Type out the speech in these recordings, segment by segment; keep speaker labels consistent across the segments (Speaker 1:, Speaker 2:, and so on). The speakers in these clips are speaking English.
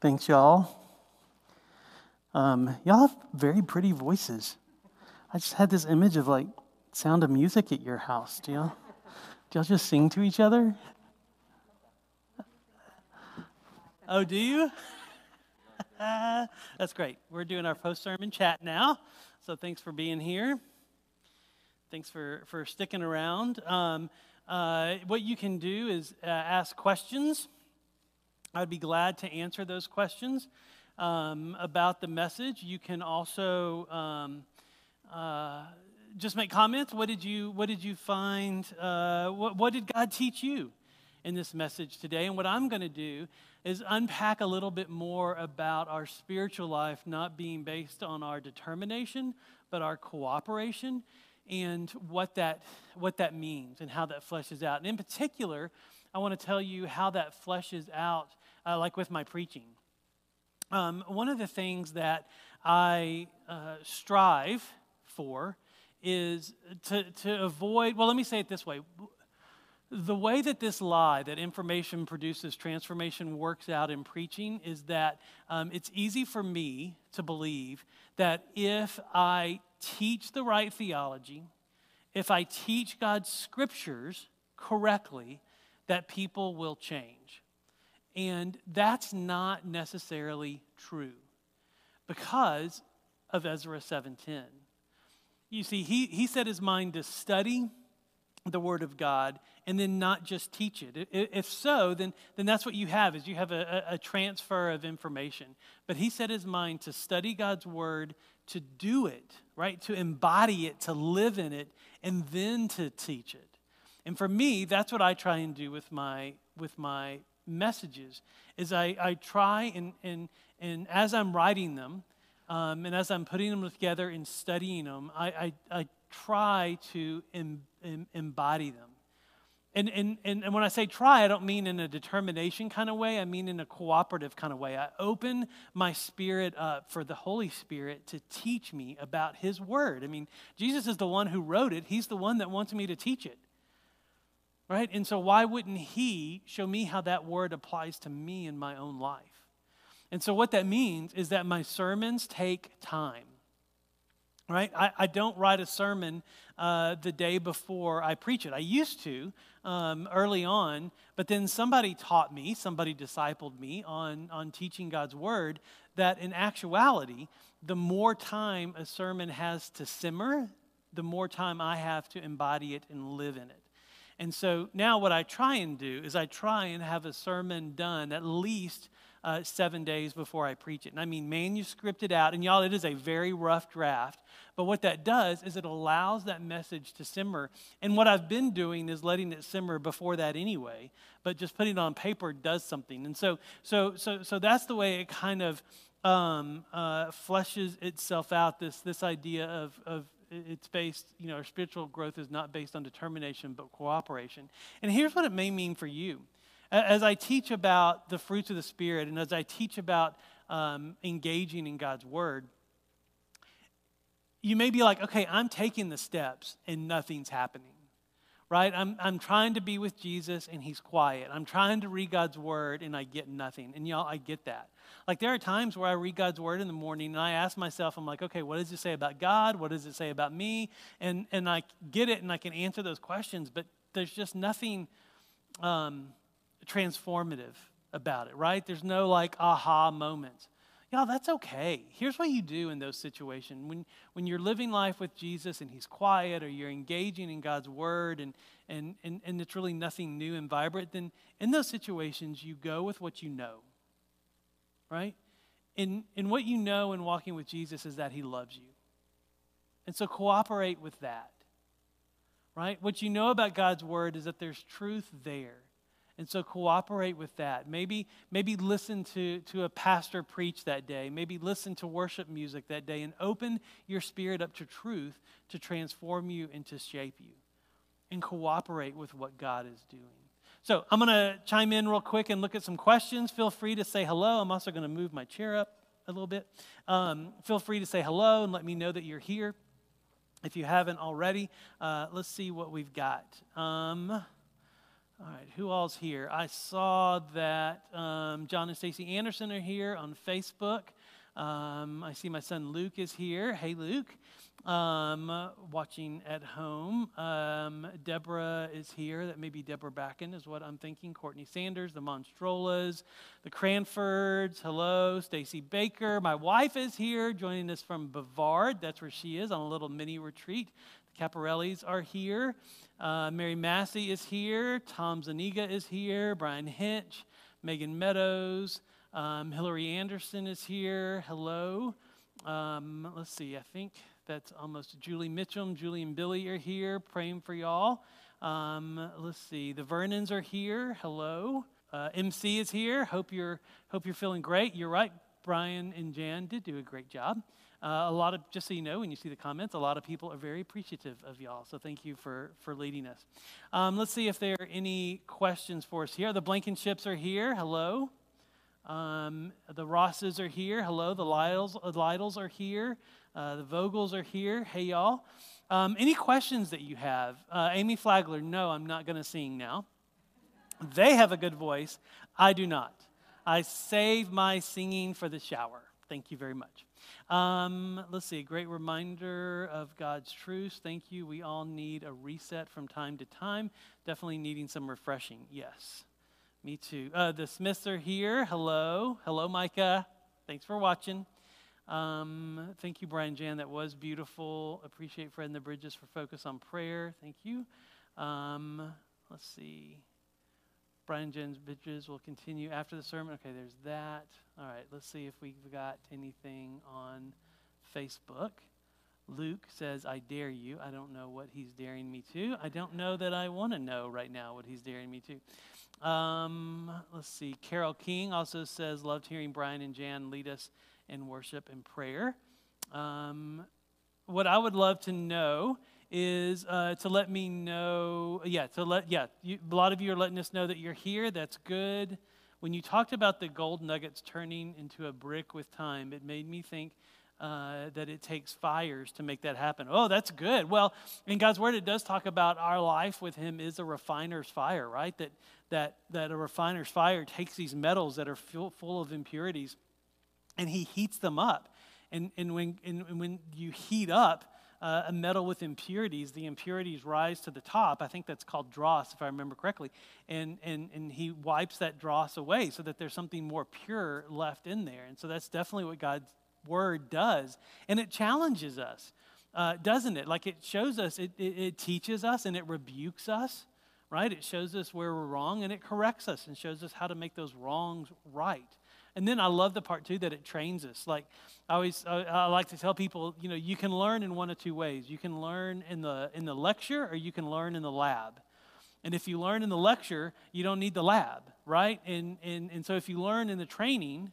Speaker 1: Thanks, y'all. Um, y'all have very pretty voices. I just had this image of like sound of music at your house. Do y'all, do y'all just sing to each other? Oh, do you? That's great. We're doing our post sermon chat now. So thanks for being here. Thanks for, for sticking around. Um, uh, what you can do is uh, ask questions. I'd be glad to answer those questions um, about the message. You can also um, uh, just make comments. What did you What did you find? Uh, what, what did God teach you in this message today? And what I'm going to do is unpack a little bit more about our spiritual life not being based on our determination, but our cooperation and what that what that means and how that fleshes out. And in particular, I want to tell you how that fleshes out uh, like with my preaching. Um, one of the things that I uh, strive for is to, to avoid, well, let me say it this way. The way that this lie, that information produces transformation, works out in preaching is that um, it's easy for me to believe that if I teach the right theology, if I teach God's scriptures correctly, that people will change. And that's not necessarily true because of Ezra 7:10. You see, he, he set his mind to study the Word of God and then not just teach it. If so, then, then that's what you have is you have a, a transfer of information. But he set his mind to study God's Word, to do it, right? To embody it, to live in it, and then to teach it. And for me, that's what I try and do with my, with my messages is I, I try and, and, and as I'm writing them um, and as I'm putting them together and studying them, I, I, I try to em, em, embody them. And, and, and when I say try, I don't mean in a determination kind of way. I mean in a cooperative kind of way. I open my spirit up for the Holy Spirit to teach me about His Word. I mean, Jesus is the one who wrote it, He's the one that wants me to teach it. Right? And so, why wouldn't He show me how that word applies to me in my own life? And so, what that means is that my sermons take time. Right? I, I don't write a sermon uh, the day before I preach it. I used to um, early on, but then somebody taught me, somebody discipled me on, on teaching God's word, that in actuality, the more time a sermon has to simmer, the more time I have to embody it and live in it. And so now what I try and do is I try and have a sermon done at least uh, seven days before I preach it. And I mean, manuscripted out. And y'all, it is a very rough draft. But what that does is it allows that message to simmer. And what I've been doing is letting it simmer before that anyway. But just putting it on paper does something. And so, so, so, so that's the way it kind of um, uh, fleshes itself out. This this idea of of it's based, you know, our spiritual growth is not based on determination, but cooperation. And here's what it may mean for you. As I teach about the fruits of the Spirit and as I teach about um, engaging in God's Word, you may be like, okay, I'm taking the steps and nothing's happening right? I'm, I'm trying to be with Jesus and he's quiet. I'm trying to read God's word and I get nothing. And y'all, I get that. Like there are times where I read God's word in the morning and I ask myself, I'm like, okay, what does it say about God? What does it say about me? And, and I get it and I can answer those questions, but there's just nothing um, transformative about it, right? There's no like aha moments. Y'all, that's okay. Here's what you do in those situations. When, when you're living life with Jesus and he's quiet or you're engaging in God's word and, and, and, and it's really nothing new and vibrant, then in those situations, you go with what you know, right? And, and what you know in walking with Jesus is that he loves you. And so cooperate with that, right? What you know about God's word is that there's truth there and so cooperate with that. Maybe, maybe listen to, to a pastor preach that day. Maybe listen to worship music that day and open your spirit up to truth to transform you and to shape you. And cooperate with what God is doing. So I'm going to chime in real quick and look at some questions. Feel free to say hello. I'm also going to move my chair up a little bit. Um, feel free to say hello and let me know that you're here. If you haven't already, uh, let's see what we've got. Um, All right, who all's here? I saw that um, John and Stacy Anderson are here on Facebook. Um, I see my son Luke is here. Hey, Luke. Um, watching at home. Um, Deborah is here. That may be Deborah Backen, is what I'm thinking. Courtney Sanders, the Monstrolas, the Cranfords. Hello. Stacy Baker. My wife is here, joining us from Brevard. That's where she is on a little mini retreat. Caparellis are here. Uh, Mary Massey is here. Tom Zaniga is here. Brian Hinch, Megan Meadows. Um, Hillary Anderson is here. Hello. Um, let's see. I think that's almost Julie Mitchum. Julie and Billy are here praying for y'all. Um, let's see. The Vernons are here. Hello. Uh, MC is here. Hope you're hope you're feeling great. You're right. Brian and Jan did do a great job. Uh, a lot of, just so you know, when you see the comments, a lot of people are very appreciative of y'all. So thank you for, for leading us. Um, let's see if there are any questions for us here. The Blankenships are here. Hello. Um, the Rosses are here. Hello. The Lytles, uh, Lytles are here. Uh, the Vogels are here. Hey, y'all. Um, any questions that you have? Uh, Amy Flagler, no, I'm not going to sing now. They have a good voice. I do not. I save my singing for the shower. Thank you very much. Um, let's see, a great reminder of God's truth. Thank you. We all need a reset from time to time. Definitely needing some refreshing. Yes, me too. Uh, the Smiths are here. Hello. Hello, Micah. Thanks for watching. Um, thank you, Brian Jan. That was beautiful. Appreciate Fred and the Bridges for focus on prayer. Thank you. Um, let's see. Brian Jen's bitches will continue after the sermon. Okay, there's that. All right, let's see if we've got anything on Facebook. Luke says, I dare you. I don't know what he's daring me to. I don't know that I want to know right now what he's daring me to. Um, let's see. Carol King also says, Loved hearing Brian and Jan lead us in worship and prayer. Um, what I would love to know is uh, to let me know. Yeah, to let yeah. You, a lot of you are letting us know that you're here. That's good. When you talked about the gold nuggets turning into a brick with time, it made me think uh, that it takes fires to make that happen. Oh, that's good. Well, in God's Word, it does talk about our life with Him is a refiner's fire, right? That that that a refiner's fire takes these metals that are full, full of impurities, and He heats them up. And and when and when you heat up uh, a metal with impurities, the impurities rise to the top. I think that's called dross, if I remember correctly. And, and, and he wipes that dross away so that there's something more pure left in there. And so that's definitely what God's word does. And it challenges us, uh, doesn't it? Like it shows us, it, it, it teaches us, and it rebukes us, right? It shows us where we're wrong, and it corrects us and shows us how to make those wrongs right. And then I love the part too that it trains us. Like I always, I, I, like to tell people, you know, you can learn in one of two ways. You can learn in the in the lecture, or you can learn in the lab. And if you learn in the lecture, you don't need the lab, right? And and and so if you learn in the training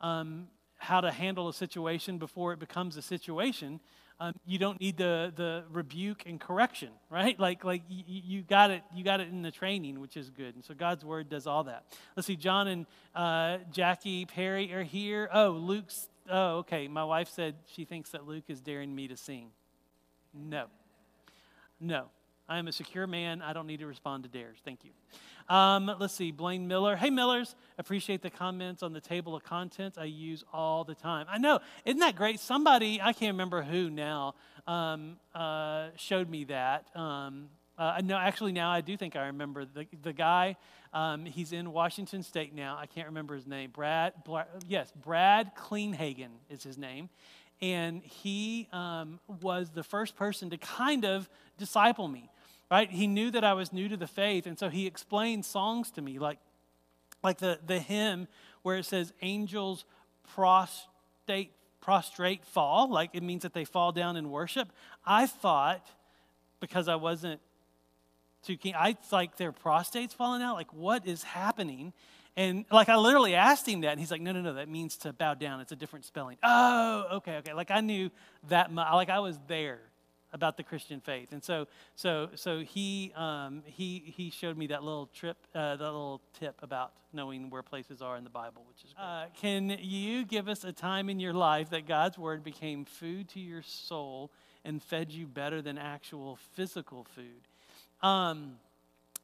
Speaker 1: um, how to handle a situation before it becomes a situation, um, you don't need the, the rebuke and correction, right? Like, like you, you, got it, you got it in the training, which is good. And so God's word does all that. Let's see, John and uh, Jackie Perry are here. Oh, Luke's, oh, okay. My wife said she thinks that Luke is daring me to sing. No. No. I am a secure man. I don't need to respond to dares. Thank you. Um, let's see, Blaine Miller. Hey, Millers, appreciate the comments on the table of contents I use all the time. I know, isn't that great? Somebody, I can't remember who now, um, uh, showed me that. Um, uh, no, actually, now I do think I remember the, the guy. Um, he's in Washington State now. I can't remember his name. Brad, yes, Brad Kleinhagen is his name. And he um, was the first person to kind of disciple me right? He knew that I was new to the faith, and so he explained songs to me, like, like the, the hymn where it says, Angels prostrate, prostrate fall, like it means that they fall down in worship. I thought, because I wasn't too keen, I like their prostates falling out, like what is happening? And like I literally asked him that, and he's like, "No, no, no, that means to bow down. It's a different spelling." Oh, okay, okay. Like I knew that, much. like I was there about the Christian faith. And so, so, so he, um, he, he showed me that little trip, uh, that little tip about knowing where places are in the Bible, which is great. Uh, can you give us a time in your life that God's word became food to your soul and fed you better than actual physical food? Um,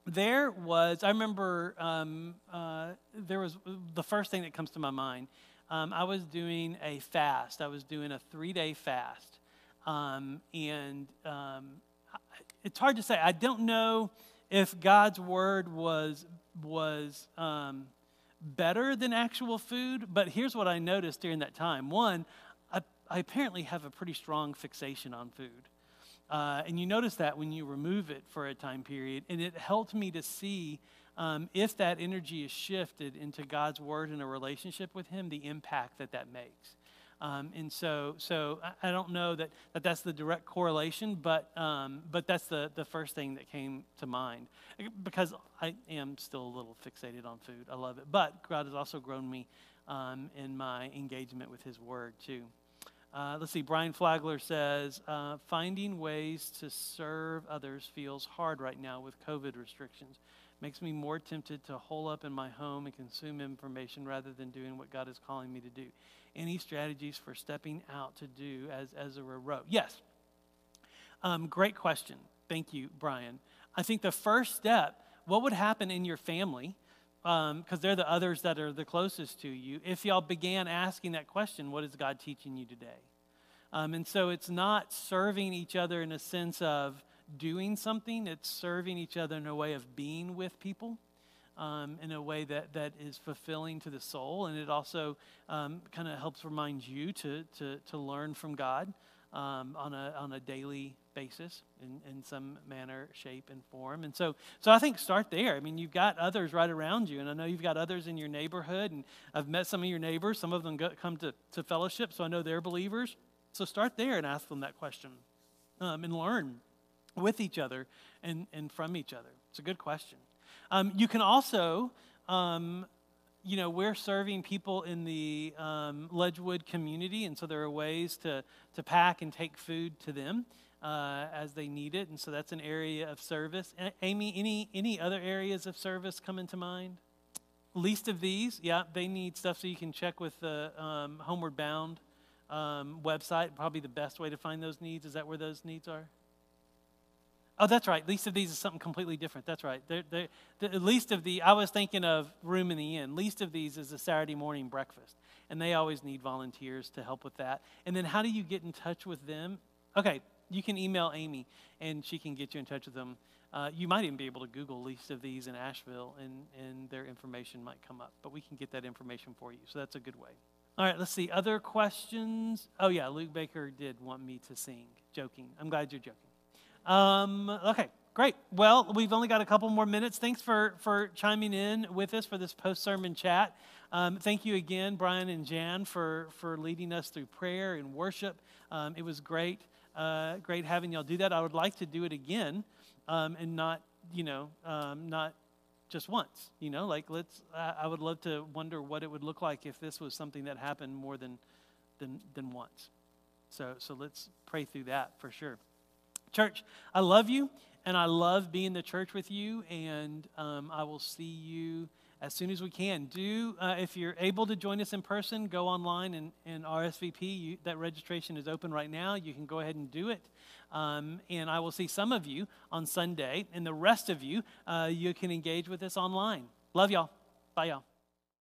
Speaker 1: there was, I remember um, uh, there was the first thing that comes to my mind. Um, I was doing a fast. I was doing a three day fast. Um, and um, it's hard to say. I don't know if God's word was, was um, better than actual food, but here's what I noticed during that time. One, I, I apparently have a pretty strong fixation on food. Uh, and you notice that when you remove it for a time period. And it helped me to see um, if that energy is shifted into God's word and a relationship with Him, the impact that that makes. Um, and so, so I don't know that, that that's the direct correlation, but, um, but that's the, the first thing that came to mind. Because I am still a little fixated on food. I love it. But God has also grown me um, in my engagement with His Word, too. Uh, let's see, Brian Flagler says, uh, finding ways to serve others feels hard right now with COVID restrictions. Makes me more tempted to hole up in my home and consume information rather than doing what God is calling me to do. Any strategies for stepping out to do as, Ezra wrote? Yes. Um, great question. Thank you, Brian. I think the first step, what would happen in your family? because um, they're the others that are the closest to you, if y'all began asking that question, what is God teaching you today? Um, and so it's not serving each other in a sense of doing something, it's serving each other in a way of being with people. Um, in a way that, that is fulfilling to the soul, and it also um, kind of helps remind you to, to, to learn from God um, on, a, on a daily basis in, in some manner, shape, and form. And so, so I think start there. I mean, you've got others right around you, and I know you've got others in your neighborhood, and I've met some of your neighbors. Some of them go, come to, to fellowship, so I know they're believers. So start there and ask them that question um, and learn with each other and, and from each other. It's a good question. Um, you can also um, you know, we're serving people in the um, Ledgewood community, and so there are ways to, to pack and take food to them uh, as they need it, and so that's an area of service. Amy, any any other areas of service come into mind? Least of these, yeah, they need stuff so you can check with the um, Homeward Bound um, website. Probably the best way to find those needs. Is that where those needs are? Oh, that's right. Least of these is something completely different. That's right. They're, they're, the least of the, I was thinking of room in the inn. Least of these is a Saturday morning breakfast. And they always need volunteers to help with that. And then how do you get in touch with them? Okay, you can email Amy and she can get you in touch with them. Uh, you might even be able to Google least of these in Asheville and, and their information might come up. But we can get that information for you. So that's a good way. All right, let's see. Other questions? Oh, yeah, Luke Baker did want me to sing. Joking. I'm glad you're joking. Um, okay, great. Well, we've only got a couple more minutes. Thanks for, for chiming in with us for this post sermon chat. Um, thank you again, Brian and Jan, for, for leading us through prayer and worship. Um, it was great, uh, great having y'all do that. I would like to do it again um, and not, you know, um, not just once. You know, like let's. I, I would love to wonder what it would look like if this was something that happened more than than than once. So so let's pray through that for sure. Church, I love you and I love being the church with you, and um, I will see you as soon as we can. Do, uh, if you're able to join us in person, go online and, and RSVP. You, that registration is open right now. You can go ahead and do it. Um, and I will see some of you on Sunday, and the rest of you, uh, you can engage with us online. Love y'all. Bye, y'all.